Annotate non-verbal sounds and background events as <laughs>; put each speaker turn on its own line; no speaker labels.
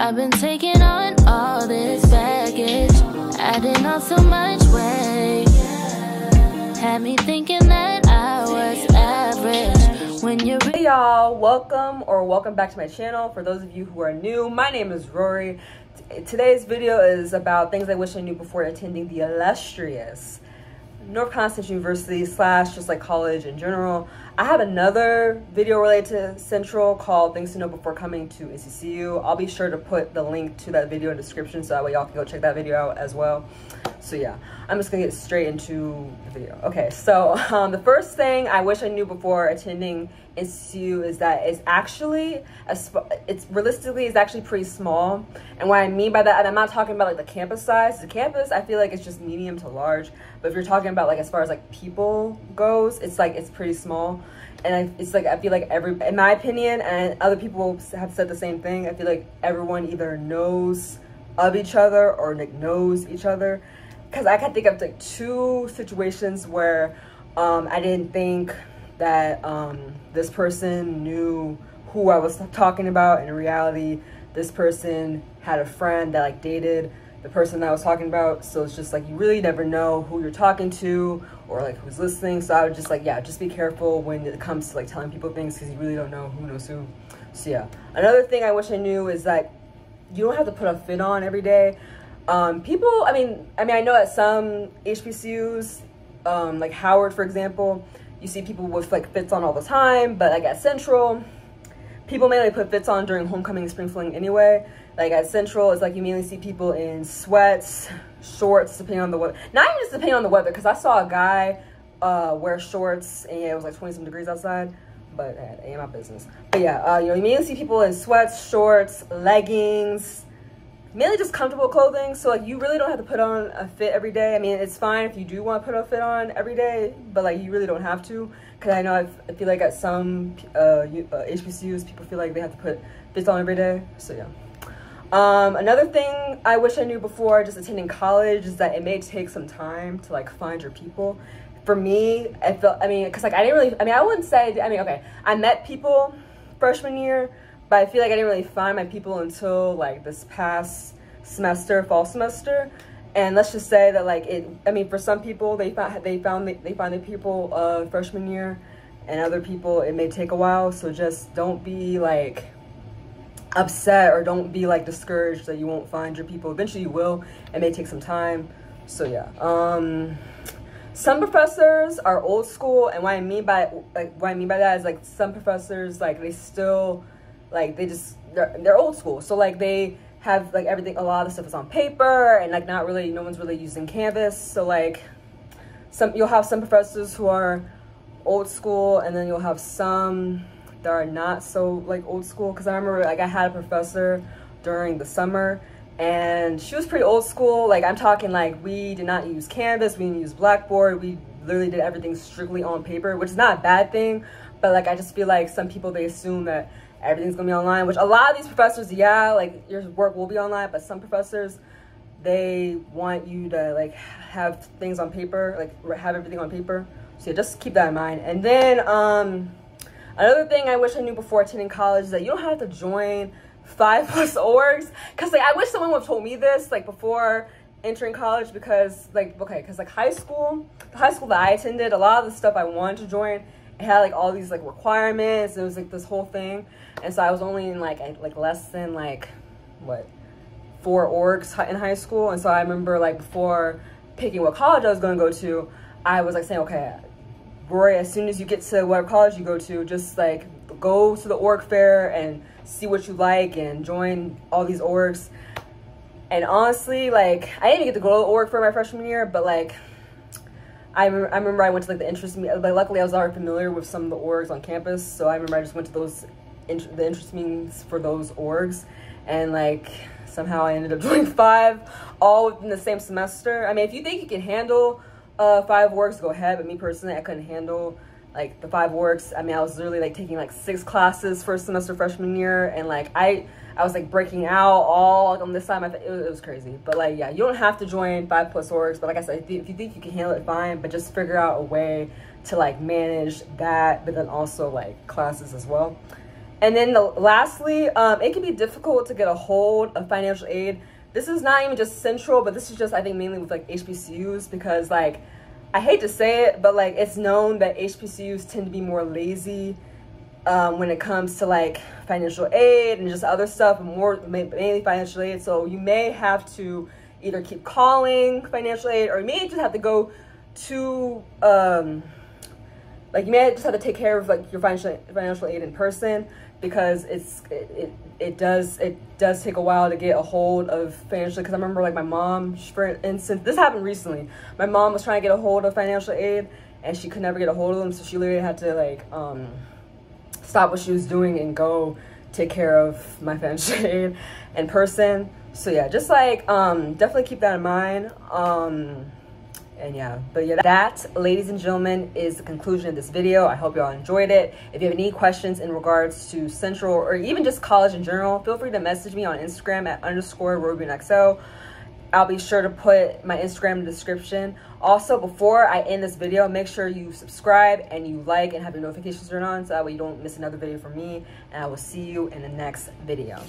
I've been taking on all this baggage, adding on so much weight. Had me thinking that I was average when you're.
Hey y'all, welcome or welcome back to my channel. For those of you who are new, my name is Rory. Today's video is about things I wish I knew before attending the illustrious North State University slash just like college in general. I have another video related to Central called Things to Know Before Coming to NCCU. I'll be sure to put the link to that video in the description so that way y'all can go check that video out as well. So yeah, I'm just gonna get straight into the video. Okay, so <laughs> um, the first thing I wish I knew before attending NCCU is that it's actually, a it's realistically, it's actually pretty small. And what I mean by that, I'm not talking about like the campus size. The campus, I feel like it's just medium to large. But if you're talking about like as far as like people goes, it's like it's pretty small. And I, it's like I feel like every, in my opinion, and other people have said the same thing. I feel like everyone either knows of each other or like knows each other. Because I can think of like two situations where um, I didn't think that um, this person knew who I was talking about. In reality, this person had a friend that like dated the person that I was talking about. So it's just like you really never know who you're talking to or like who's listening. So I would just like, yeah, just be careful when it comes to like telling people things because you really don't know who knows who. So yeah. Another thing I wish I knew is that you don't have to put a fit on every day. Um, people, I mean, I mean, I know at some HBCUs, um, like Howard, for example, you see people with like fits on all the time, but like at Central, people mainly put fits on during homecoming and spring fling anyway. Like at Central, it's like you mainly see people in sweats, shorts, depending on the weather. Not even just depending on the weather, because I saw a guy uh, wear shorts and yeah, it was like 20 some degrees outside, but uh, it ain't my business. But yeah, uh, you know, you mainly see people in sweats, shorts, leggings, mainly just comfortable clothing. So like you really don't have to put on a fit every day. I mean, it's fine if you do want to put a fit on every day, but like you really don't have to. Cause I know I've, I feel like at some uh, uh, HBCUs, people feel like they have to put fits on every day. So yeah. Um, another thing I wish I knew before just attending college is that it may take some time to like find your people. For me, I felt, I mean, cause like I didn't really, I mean, I wouldn't say, I mean, okay, I met people freshman year, but I feel like I didn't really find my people until like this past semester, fall semester. And let's just say that like it, I mean, for some people they found they found they find the people uh, freshman year, and other people it may take a while. So just don't be like upset or don't be like discouraged that you won't find your people. Eventually you will. It may take some time. So yeah. Um some professors are old school and what I mean by like what I mean by that is like some professors like they still like they just they're, they're old school. So like they have like everything a lot of stuff is on paper and like not really no one's really using Canvas. So like some you'll have some professors who are old school and then you'll have some that are not so like old school because i remember like i had a professor during the summer and she was pretty old school like i'm talking like we did not use canvas we didn't use blackboard we literally did everything strictly on paper which is not a bad thing but like i just feel like some people they assume that everything's gonna be online which a lot of these professors yeah like your work will be online but some professors they want you to like have things on paper like have everything on paper. So yeah, just keep that in mind. And then um another thing i wish i knew before attending college is that you don't have to join five <laughs> plus orgs. Because like i wish someone would have told me this like before entering college because like okay because like high school the high school that i attended a lot of the stuff i wanted to join had like all these like requirements it was like this whole thing. And so i was only in like I- like less than like what four orgs in high school. And so i remember like before picking what college i was going to go to i was like saying okay rory as soon as you get to whatever college you go to just like go to the org fair and see what you like and join all these orgs. And honestly like i didn't get to go to the org for my freshman year but like I, rem- I remember I went to like the interest meet. Like, luckily, I was already familiar with some of the orgs on campus, so I remember I just went to those int- the interest meetings for those orgs, and like somehow I ended up <laughs> doing five all within the same semester. I mean, if you think you can handle uh, five orgs, go ahead. But me personally, I couldn't handle like the five works. I mean, I was literally like taking like six classes first semester freshman year, and like I I was like breaking out all like, on this time. Of my, it, was, it was crazy. But like, yeah, you don't have to join five plus orgs. But like I said, if you, if you think you can handle it, fine. But just figure out a way to like manage that, but then also like classes as well. And then the, lastly, um, it can be difficult to get a hold of financial aid. This is not even just central, but this is just I think mainly with like HBCUs because like I hate to say it, but like it's known that HBCUs tend to be more lazy um, when it comes to like financial aid and just other stuff, more mainly financial aid. So you may have to either keep calling financial aid or you may just have to go to um, like you may just have to take care of like your financial financial aid in person because it's it, it, it does it does take a while to get a hold of financial because I remember like my mom for instance this happened recently. My mom was trying to get a hold of financial aid and she could never get a hold of them so she literally had to like um stop what she was doing and go take care of my financial <laughs> aid in person. So yeah just like um definitely keep that in mind. Um and yeah but yeah that ladies and gentlemen is the conclusion of this video i hope y'all enjoyed it if you have any questions in regards to central or even just college in general feel free to message me on instagram at underscore roryboonexo I'll be sure to put my Instagram in the description. Also, before I end this video, make sure you subscribe and you like and have your notifications turned on so that way you don't miss another video from me. And I will see you in the next video.